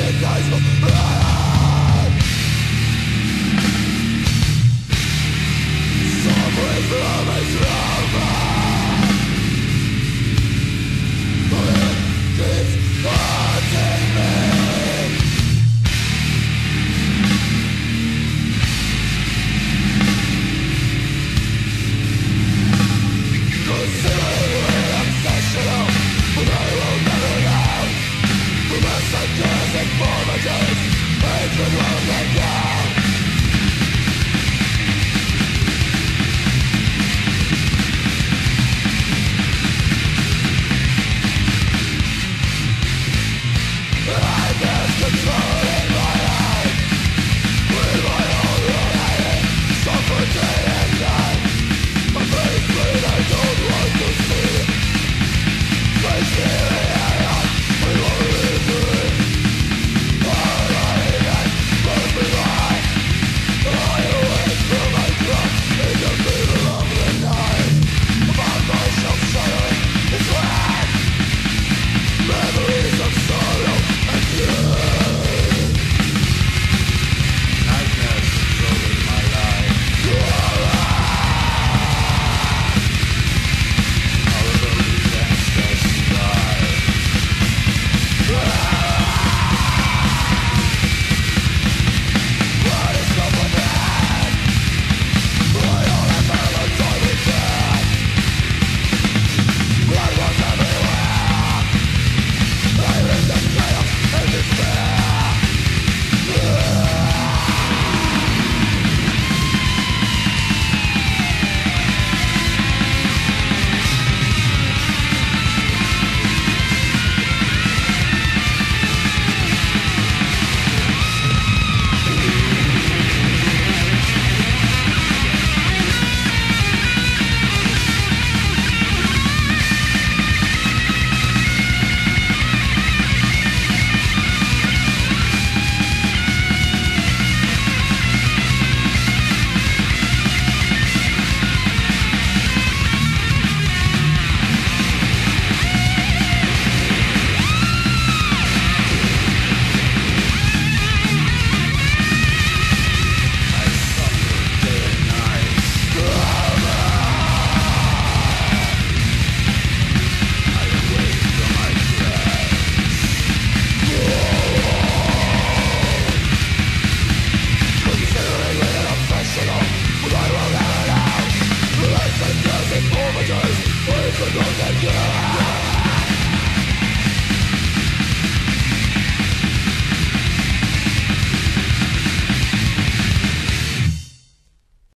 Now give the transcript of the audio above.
Overdose, we forgot that girl